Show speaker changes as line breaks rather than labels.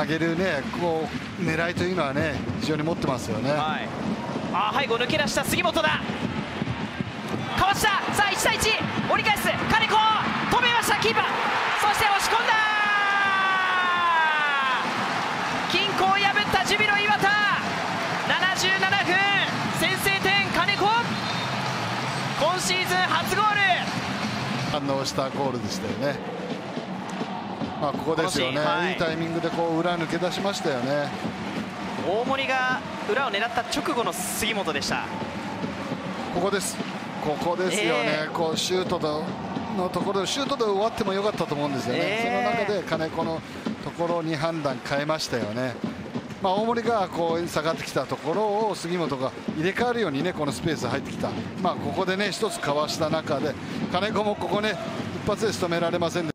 上げるねこう狙いというのはね非常に持ってますよね。
はい、あ背後抜け出した杉本だ。かわした。さあ1対1折り返す。金子。止めました。キーパー。そして押し込んだ。均衡を破ったジュビロ磐田。77分。先制点。金子。今シーズン初ゴール。
反応したゴールでしたよね。まあここですよね、
はい、
いいタイミングでこう裏抜け出しましたよね。
大森が裏を狙った直後の杉本でした。
ここです。ここですよね。えー、こうシュートのところシュートで終わってもよかったと思うんですよね。えー、その中で金子のところに判断変えましたよね。まあ、大森がこう下がってきたところを杉本が入れ替わるようにねこのスペース入ってきた、まあ、ここでね一つかわした中で金子もここね一発で仕留められませんで